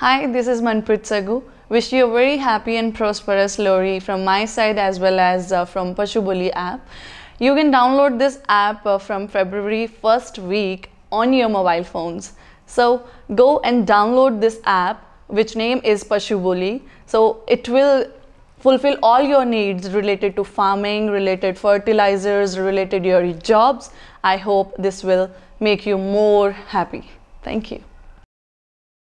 Hi, this is Manpreet Saggu. Wish you a very happy and prosperous Lohri from my side as well as uh, from PashuBoli app. You can download this app uh, from February 1st week on your mobile phones. So go and download this app which name is PashuBoli. So it will fulfill all your needs related to farming, related fertilizers, related your jobs. I hope this will make you more happy. Thank you.